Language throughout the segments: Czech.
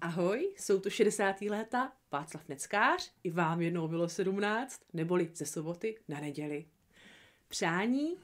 Ahoj, jsou to 60. léta, Václav Neckář, i vám jednou bylo 17, neboli ze soboty na neděli. Přání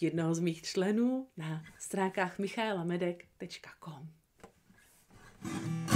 jednoho z mých členů na stránkách michaelamedek.com. Stránkou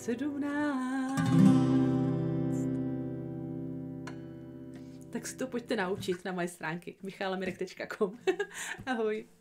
17. Tak si to pojďte naučit na moje stránky michalamirek.com. Ahoj.